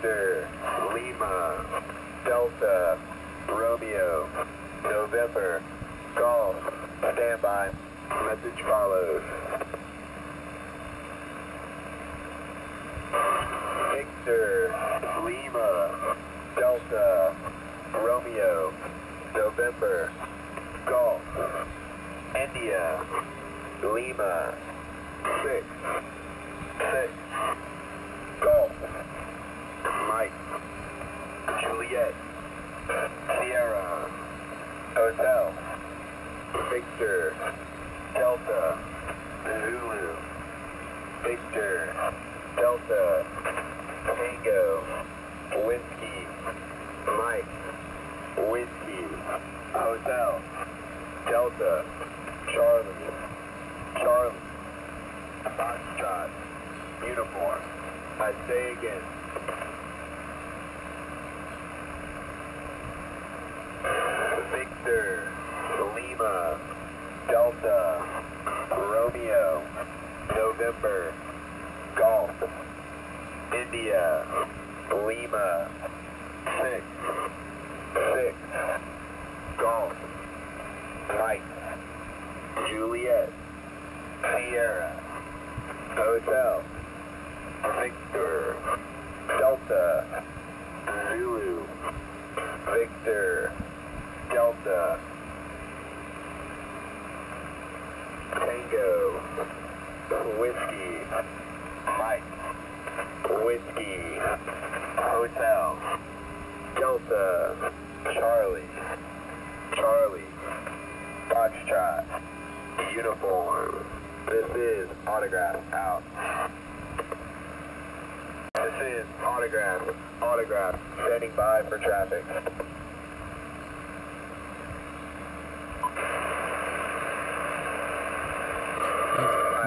Victor, Lima, Delta, Romeo, November, Golf, standby, message follows. Victor, Lima, Delta, Romeo, November, Golf, India, Lima, 6, 6, Golf, Mike, Juliet, Sierra, Hotel, Victor, Delta, Zulu, Victor, Delta, Tango, Whiskey, Mike, Whiskey, Hotel, Delta, Charlie, Charlie, Foxtrot, Uniform. I say again. Victor, Lima, Delta, Romeo, November, Golf, India, Lima, 6, 6, Golf, Mike, Juliet, Sierra, Hotel, Victor, Delta, Zulu, Victor, Delta, Tango, Whiskey, Mike, Whiskey, Hotel, Delta, Charlie, Charlie, Foxtrot, Uniform. This is Autograph out. This is Autograph, Autograph, standing by for traffic.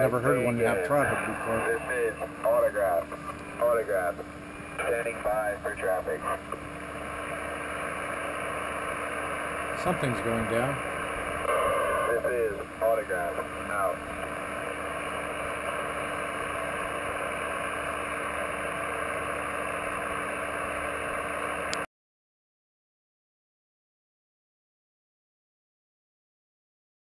Never heard one have traffic before. This is Autograph, Autograph, standing by for traffic. Something's going down. This is Autograph out.